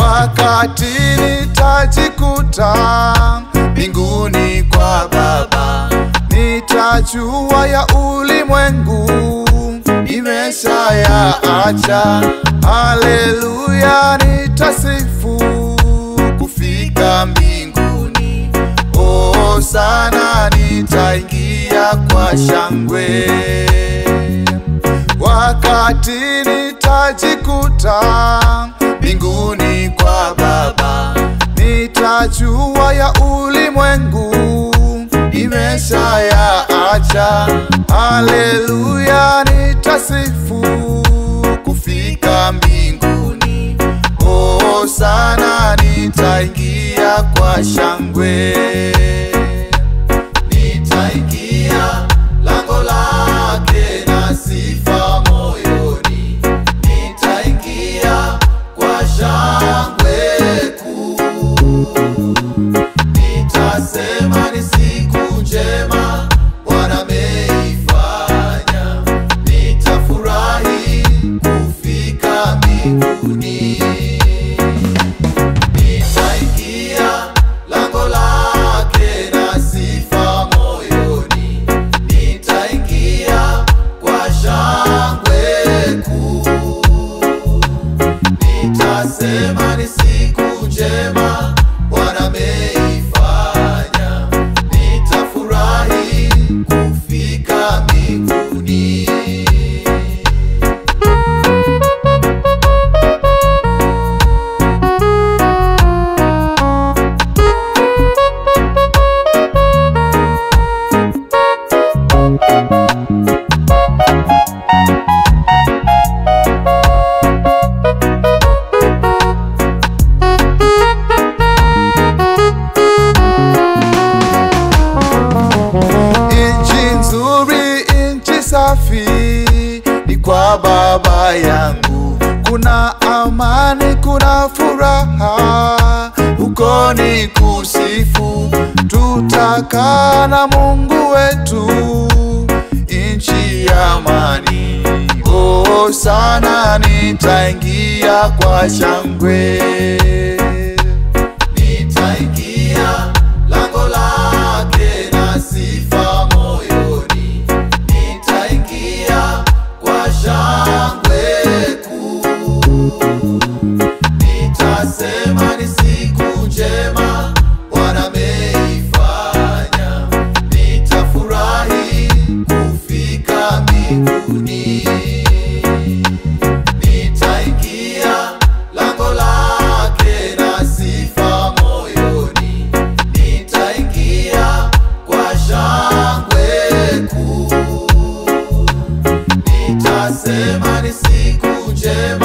wakati nitajikuta mbinguni kwa Baba, nitajua ya ulimwengu nimeshayaacha. Haleluya, nitasifu kufika mbinguni. Oh, sana nitaingia kwa shangwe wakati nitajikuta mbinguni kwa Baba, nitajua ya ulimwengu nimeshayaacha. Haleluya, nitasifu kufika mbinguni. Oh, sana nitaingia kwa shangwe kwa Baba yangu. Kuna amani, kuna furaha, huko ni kusifu. Tutakaa na Mungu wetu, sana nitaingia kwa shangwe Jai